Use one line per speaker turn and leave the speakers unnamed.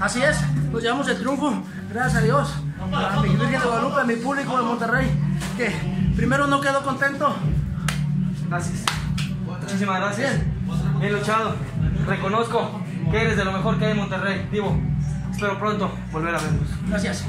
Así es, nos llevamos el triunfo, gracias a Dios, a mi Virgen de Guadalupe, a mi público de Monterrey, que primero no quedó contento.
Gracias. Muchísimas gracias. Bien luchado. Reconozco que eres de lo mejor que hay en Monterrey. vivo. espero pronto volver a vernos.
Gracias.